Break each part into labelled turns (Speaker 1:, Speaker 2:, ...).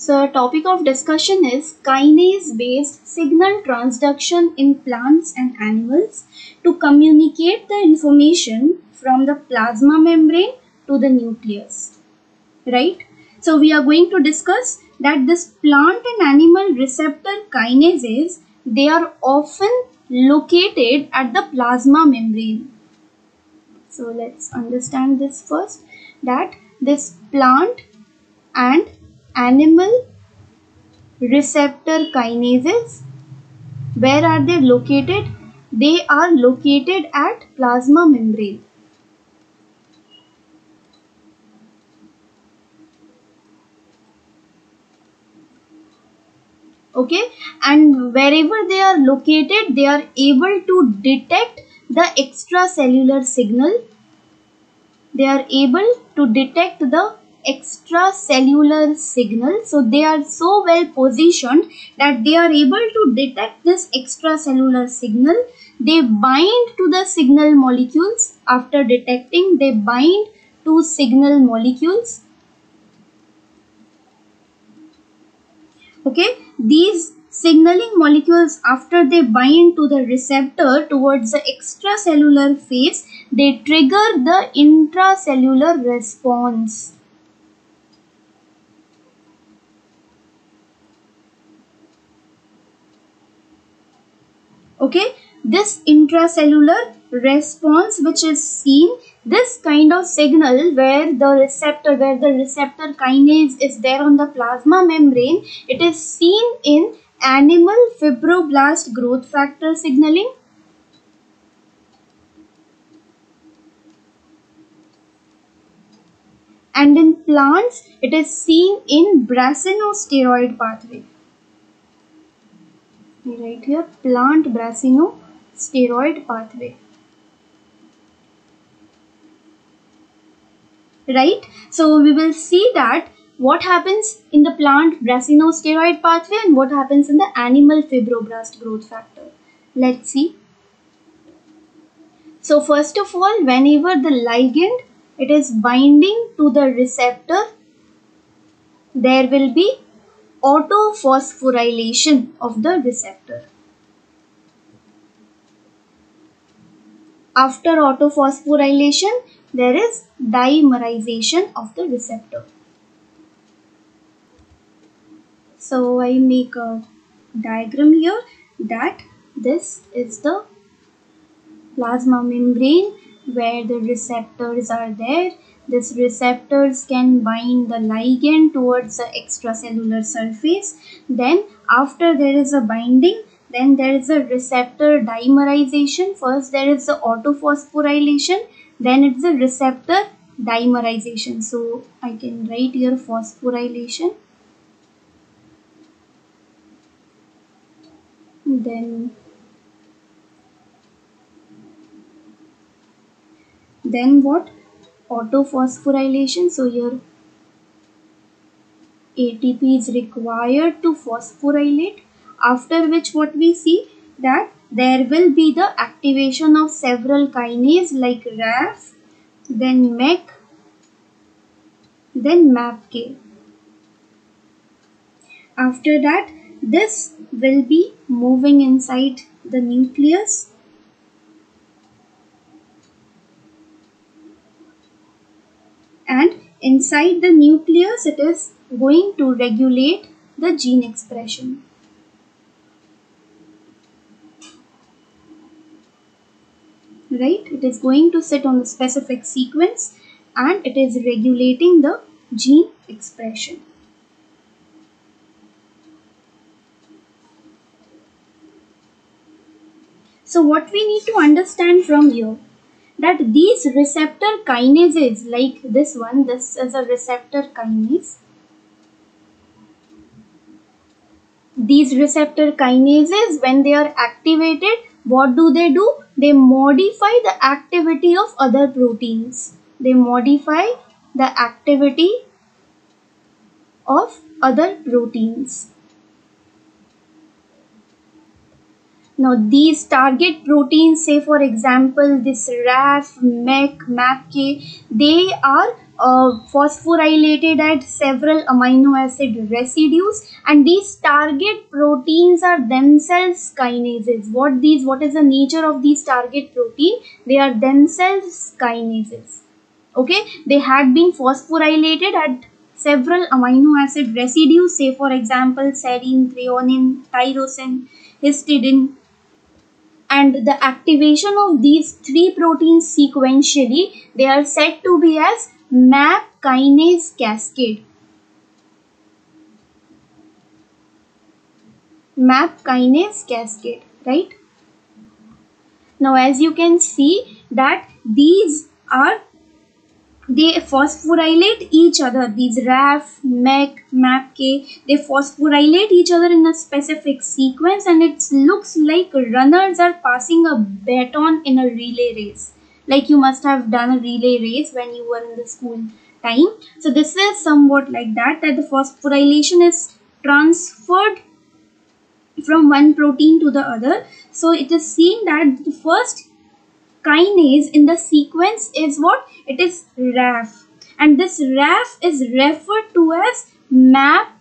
Speaker 1: So topic of discussion is kinase based signal transduction in plants and animals to communicate the information from the plasma membrane to the nucleus. Right? So we are going to discuss that this plant and animal receptor kinases they are often located at the plasma membrane. So let's understand this first that this plant and animal receptor kinases. Where are they located? They are located at plasma membrane. Okay? And wherever they are located they are able to detect the extracellular signal. They are able to detect the extracellular signal. So they are so well positioned that they are able to detect this extracellular signal. They bind to the signal molecules. After detecting they bind to signal molecules. Okay? These signaling molecules after they bind to the receptor towards the extracellular phase they trigger the intracellular response okay? This intracellular response which is seen this kind of signal where the receptor where the receptor kinase is there on the plasma membrane it is seen in animal fibroblast growth factor signaling. And in plants it is seen in brassinosteroid pathway right here. Plant brassinosteroid pathway. Right? So we will see that what happens in the plant brassinosteroid pathway and what happens in the animal fibroblast growth factor. Let's see. So first of all whenever the ligand it is binding to the receptor there will be autophosphorylation of the receptor. After autophosphorylation, there is dimerization of the receptor. So I make a diagram here that this is the plasma membrane where the receptors are there these receptors can bind the ligand towards the extracellular surface. Then after there is a binding, then there is a receptor dimerization. First there is the autophosphorylation, then it's a receptor dimerization. So I can write here phosphorylation. Then then what autophosphorylation. So here ATP is required to phosphorylate after which what we see that there will be the activation of several kinase like RAF, then MEK, then MAPK. After that this will be moving inside the nucleus and inside the nucleus it is going to regulate the gene expression. Right, it is going to sit on the specific sequence and it is regulating the gene expression. So what we need to understand from here that these receptor kinases like this one this is a receptor kinase. These receptor kinases when they are activated what do they do? They modify the activity of other proteins. They modify the activity of other proteins Now these target proteins, say for example this RAF, MEK, MAPK, they are uh, phosphorylated at several amino acid residues and these target proteins are themselves kinases. What these what is the nature of these target protein? They are themselves kinases. Okay? They had been phosphorylated at several amino acid residues say for example serine threonine tyrosine histidine and the activation of these three proteins sequentially they are said to be as MAP kinase cascade. MAP kinase cascade, right? Now as you can see that these are they phosphorylate each other these RAF, MEK, MAPK they phosphorylate each other in a specific sequence and it looks like runners are passing a baton in a relay race like you must have done a relay race when you were in the school time. So this is somewhat like that that the phosphorylation is transferred from one protein to the other. So it is seen that the first kinase in the sequence is what? It is RAF. And this RAF is referred to as MAP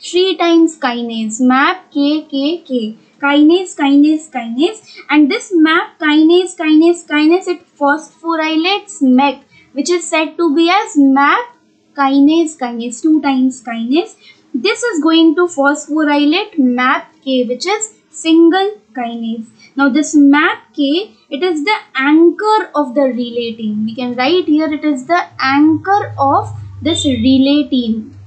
Speaker 1: 3 times kinase, MAP KKK kinase, kinase, kinase. And this MAP kinase, kinase, kinase, it phosphorylates MEK, which is said to be as MAP kinase, kinase, two times kinase. This is going to phosphorylate MAPK, which is single kinase. Now this MAPK, it is the anchor of the relay team. We can write here it is the anchor of this relay team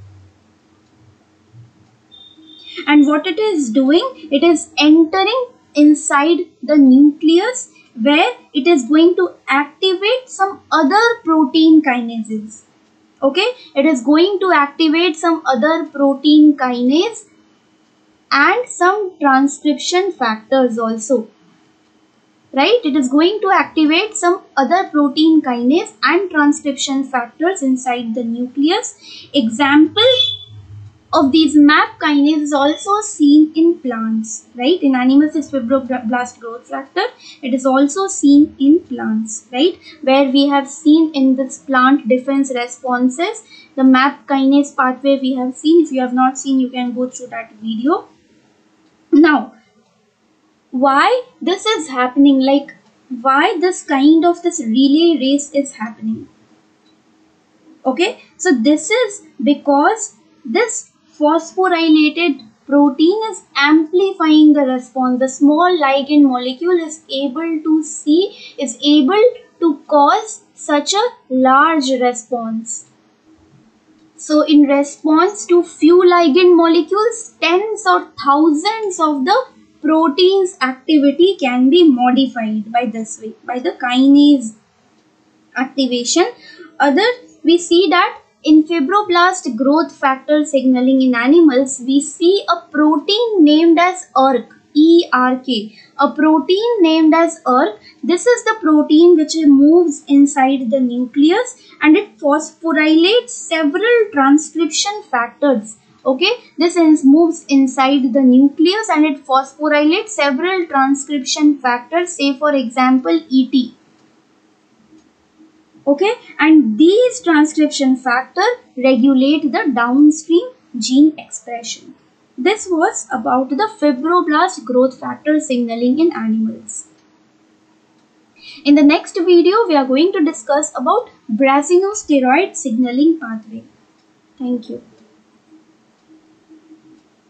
Speaker 1: and what it is doing it is entering inside the nucleus where it is going to activate some other protein kinases okay it is going to activate some other protein kinase and some transcription factors also right it is going to activate some other protein kinase and transcription factors inside the nucleus example of these MAP kinase is also seen in plants, right? In animals, it's fibroblast growth factor. It is also seen in plants, right? Where we have seen in this plant defense responses, the MAP kinase pathway we have seen. If you have not seen, you can go through that video. Now, why this is happening? Like, why this kind of this relay race is happening? Okay, so this is because this phosphorylated protein is amplifying the response. The small ligand molecule is able to see, is able to cause such a large response. So in response to few ligand molecules, tens or thousands of the protein's activity can be modified by this way, by the kinase activation. Other, we see that in fibroblast growth factor signaling in animals, we see a protein named as ERK. ERK. A protein named as ERK. This is the protein which moves inside the nucleus and it phosphorylates several transcription factors. Okay, this is, moves inside the nucleus and it phosphorylates several transcription factors. Say for example, ET okay and these transcription factor regulate the downstream gene expression this was about the fibroblast growth factor signaling in animals. In the next video we are going to discuss about steroid signaling pathway. Thank you